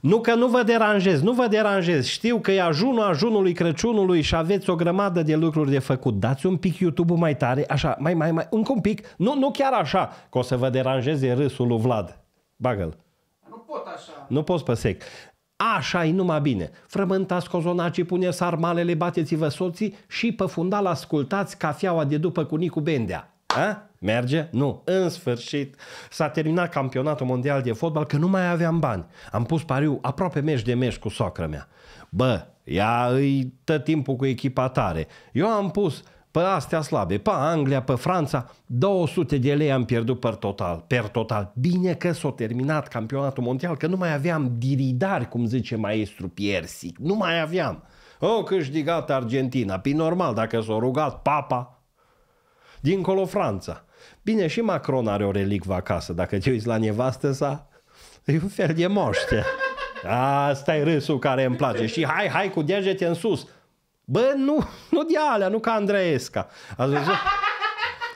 Nu că nu vă deranjez, nu vă deranjez. Știu că e ajunul ajunului Crăciunului și aveți o grămadă de lucruri de făcut. Dați un pic YouTube-ul mai tare, așa, mai, mai, mai, încă un pic. Nu, nu chiar așa, că o să vă deranjeze râsul lui Vlad. Bagă-l. Nu pot așa. Nu poți pe sec. Așa e numai bine. Frământați cozonacii, puneți sarmalele, bateți-vă soții și pe fundal ascultați cafeaua de după cu Nicu Bendea. A? Merge? Nu. În sfârșit s-a terminat campionatul mondial de fotbal că nu mai aveam bani. Am pus pariu aproape meci de meci cu socră mea. Bă, ea îi tot timpul cu echipa tare. Eu am pus pe astea slabe, pe Anglia, pe Franța, 200 de lei am pierdut per total. Per total. Bine că s-a terminat campionatul mondial, că nu mai aveam diridari, cum zice maestru Piersic. Nu mai aveam. O, câștigat Argentina. Pe normal, dacă s-a rugat papa, dincolo Franța. Bine, și Macron are o relicvă acasă. Dacă te uiți la nevastă sa, e un fel de moște. Asta e râsul care îmi place. Și hai, hai cu degete în sus. Bă, nu, nu de alea, nu ca Andreesca. Ați văzut?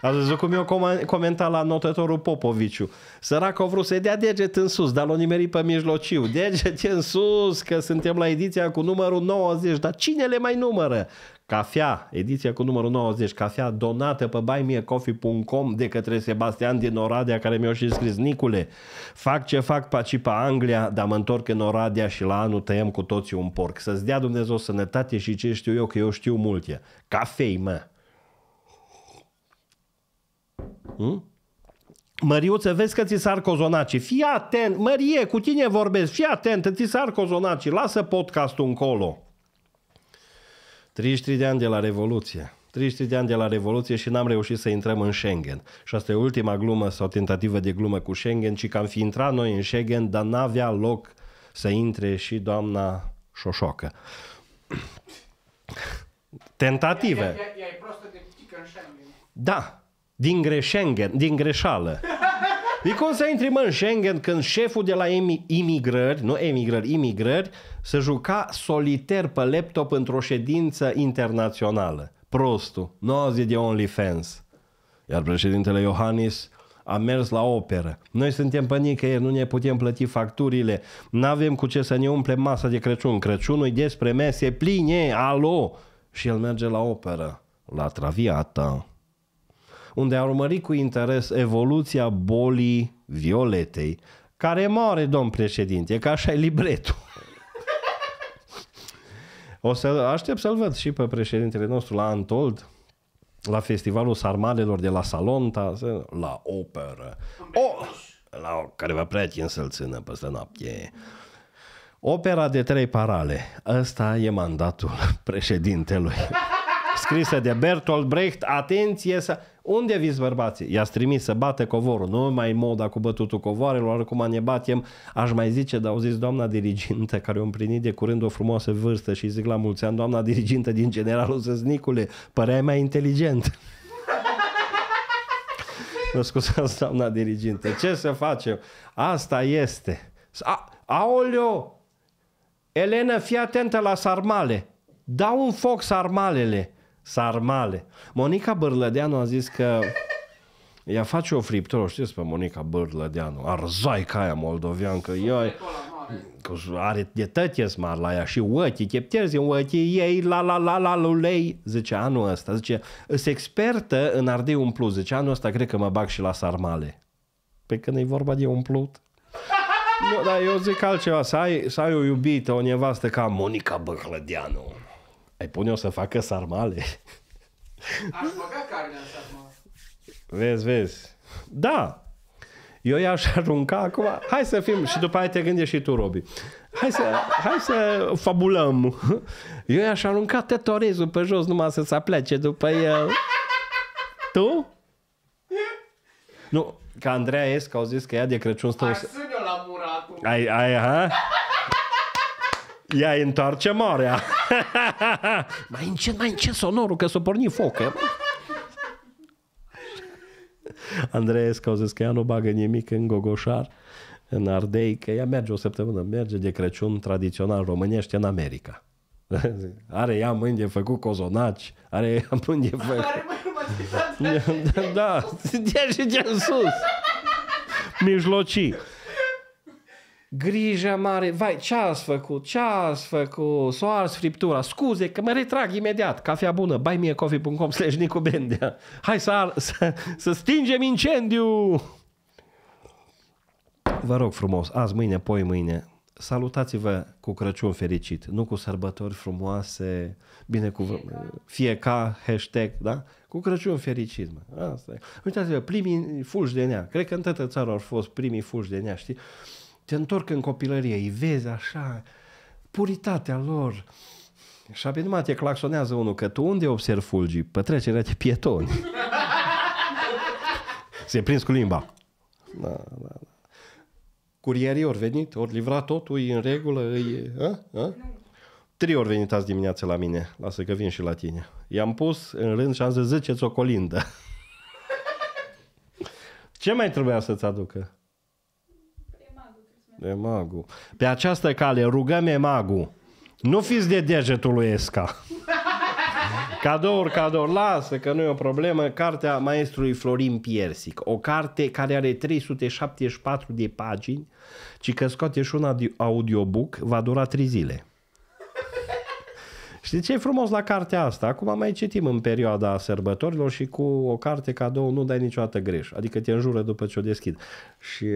Ați văzut cum eu comenta la notătorul Popoviciu. Sărac au vrut să dea deget în sus, dar l-au nimerit pe mijlociu. Deget în sus, că suntem la ediția cu numărul 90. Dar cine le mai numără? Cafea, ediția cu numărul 90, cafea donată pe buymeacoffee.com de către Sebastian din Oradea, care mi-a și scris, Nicule, fac ce fac paci pe Anglia, dar mă întorc în Oradea și la anul tăiem cu toții un porc. Să-ți dea Dumnezeu sănătate și ce știu eu, că eu știu multe. Cafei, mă. Hmm? Măriuță, vezi că ți sar cozonacii. Fii atent, Mărie, cu tine vorbesc, fii atent, ți sar cozonacii, lasă podcastul încolo. 33 de ani de la Revoluție. 33 de ani de la Revoluție și n-am reușit să intrăm în Schengen. Și asta e ultima glumă sau tentativă de glumă cu Schengen, ci că am fi intrat noi în Schengen, dar n-avea loc să intre și doamna Șoșocă. Tentative. E prostă de în Schengen. Da, din, greșengen, din greșeală. E cum să intri mă în Schengen când șeful de la imigrări, nu emigrări, imigrări, să juca soliter pe laptop într-o ședință internațională. Prostul, 90 de OnlyFans. Iar președintele Iohannis a mers la operă. Noi suntem pe nicăieri, nu ne putem plăti facturile, nu avem cu ce să ne umple masa de Crăciun. Crăciunul e despre mese pline, alo! Și el merge la operă, la Traviata unde a urmărit cu interes evoluția bolii violetei, care moare, domn președinte, că așa e libretul. O să aștept să-l văd și pe președintele nostru la Antold, la festivalul sarmalelor de la Salonta, la operă. O, la care va prea să-l țină peste noapte. Opera de trei parale. Ăsta e mandatul președintelui. Scrisă de Bertolt Brecht. Atenție să... Unde viți bărbații? I-ați trimis să bate covorul. Nu mai moda cu bătutul covoarelor, acum ne batem. Aș mai zice, dar au zis doamna dirigintă, care a împlinit de curând o frumoasă vârstă și zic la mulți ani, doamna dirigintă din Generalul Zăznicule, părea mai inteligent. Mă scuzați, doamna dirigintă. Ce să facem? Asta este. A, aoleo! Elena, fii atentă la sarmale. Dau un foc sarmalele sarmale. Monica Bărlădeanu a zis că ea face o friptură, știți pe Monica Bărlădeanu, arzaica aia moldoveancă, ea are de tătie smar la ea și uătii, chepterzi în uătii ei, la la la la lulei, zice anul ăsta, zice, îs expertă în ardei umplut, zice anul ăsta cred că mă bag și la sarmale. Pe când e vorba de umplut. Nu, dar eu zic altceva, să ai, să ai o iubită, o nevastă ca Monica Bărlădeanu ai pune-o să facă sarmale? Aș băga carnea în sarmale. Vezi, vezi. Da. Eu i-aș arunca acum. Hai să fim și după aia te gândești și tu, Robi. Hai să, hai să fabulăm. Eu i-aș arunca tetorezul pe jos numai să se plece după el. Tu? Nu, ca Andreea Esca au zis că ea de Crăciun stă... Ai la muratul. Ai, ai, ha? Ia întoarce morea. mai încet, mai încet sonorul, că s-a pornit foc. Andreescu au zis că ea nu bagă nimic în Gogoșar, în Ardei, că ea merge o săptămână, merge de Crăciun tradițional românește în America. Are ea mâini de făcut cozonaci, are ea mâini de făcut... Are mâini da, da, de și de în sus. Mijlocii. Grijă mare, vai, ce ați făcut, ce ați făcut, s-o ars friptura, scuze că mă retrag imediat, cafea bună, buymeacoffee.com slash Nicu Bendea. Hai să, ar, să, să stingem incendiu! Vă rog frumos, azi, mâine, poi mâine, salutați-vă cu Crăciun fericit, nu cu sărbători frumoase, bine cu fie ca hashtag, da? Cu Crăciun fericit, mă. Asta e. Uitați-vă, primii fulgi de nea, cred că în toată țara au fost primii fulgi de nea, știi? Te întorc în copilărie, îi vezi așa, puritatea lor. Și abia numai te claxonează unul, că tu unde observi fulgii? Pe trecerea de pietoni. Se prins cu limba. Da, da, da. Curierii ori venit, ori livrat totul, e în regulă, e... A? A? Trei ori venit azi dimineață la mine. Lasă că vin și la tine. I-am pus în rând și am zis, ziceți o colindă. Ce mai trebuia să-ți aducă? Emagul. Pe această cale rugăm Emagul. Nu fiți de degetul lui Esca. Cadouri, cadouri, lasă că nu e o problemă. Cartea maestrului Florin Piersic. O carte care are 374 de pagini, ci că scoate și un audiobook, va dura 3 zile. Știi ce e frumos la cartea asta? Acum mai citim în perioada sărbătorilor și cu o carte cadou nu dai niciodată greș. Adică te înjură după ce o deschid. Și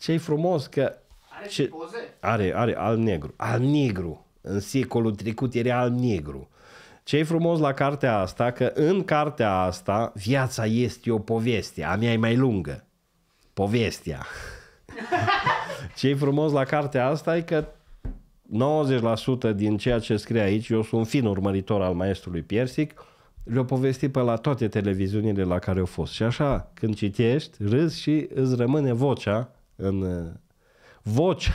ce e frumos că... Are ce... și poze? Are, are al-negru. Al-negru. În secolul trecut era al-negru. ce e frumos la cartea asta? Că în cartea asta viața este o poveste. A mea e mai lungă. Povestea. ce e frumos la cartea asta e că 90% din ceea ce scrie aici, eu sunt fin urmăritor al maestrului Piersic, le-o povestit pe la toate televiziunile la care au fost. Și așa, când citești, râzi și îți rămâne vocea în uh, vocea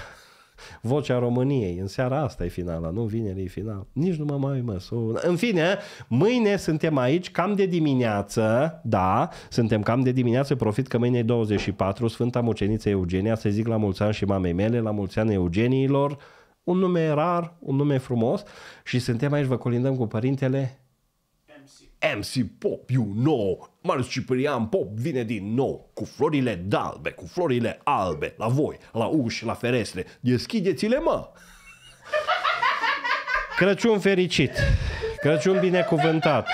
Vocea României. În seara asta e finala, nu vineri e final. Nici nu mă mai mă sună. În fine, mâine suntem aici cam de dimineață, da, suntem cam de dimineață, profit că mâine e 24, Sfânta Muceniță Eugenia, să zic la mulți ani și mamei mele, la mulți ani Eugeniilor, un nume rar, un nume frumos și suntem aici, vă colindăm cu părintele MC. MC Pop, you know, Marius Ciprian Pop vine din nou cu florile dalbe, cu florile albe, la voi, la uși, la ferestre. Deschideți-le, mă! Crăciun fericit, Crăciun binecuvântat.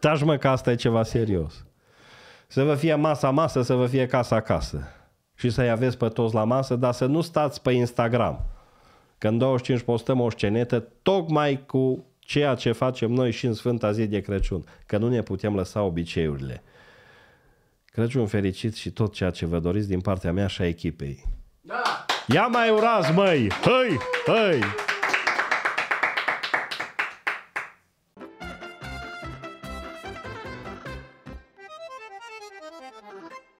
Taci mă că asta e ceva serios. Să vă fie masa masă, să vă fie casa acasă. Și să-i aveți pe toți la masă, dar să nu stați pe Instagram. Că în 25 postăm o scenetă tocmai cu ceea ce facem noi și în Sfânta zi de Crăciun, că nu ne putem lăsa obiceiurile. Crăciun fericit și tot ceea ce vă doriți din partea mea și a echipei. Da! Ia mai urați, măi! Hăi! Hăi!